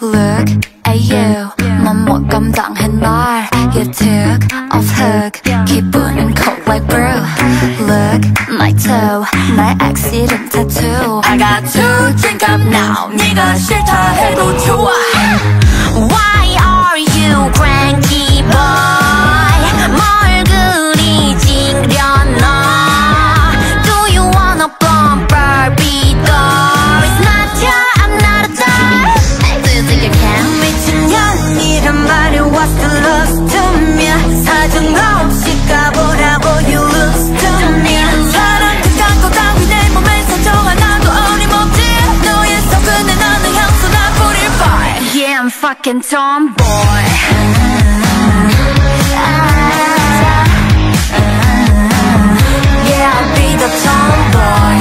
Look at you 넌못 감당해 날 You took off hook 기분은 cold like brew Look my toe 날 accident tattoo I got to drink up now 네가 싫다 fucking tomboy. Yeah, I'll be the tomboy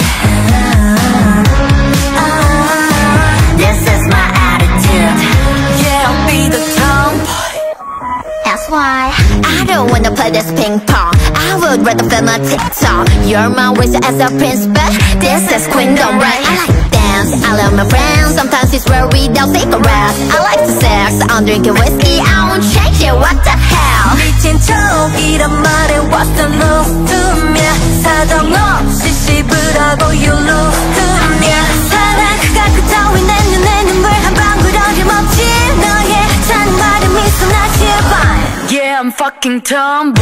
This is my attitude Yeah, I'll be the tomboy That's why I don't wanna play this ping pong. I would rather film a TikTok. You're my wish as a prince, but this is queendom, right? I like to dance, I love my friends. Sometimes it's rare without cigarettes. I like to sex, I'm drinking whiskey. I won't change it. What the hell? 미친 척이란 말에 what's the love to me 사정없이 씹으라고 you lose to me 사랑 그가 그 따위 내 눈에 눈물 한 방울 어림없지 너의 찬 말에 미소 나 제발 Yeah, I'm fucking tomboy.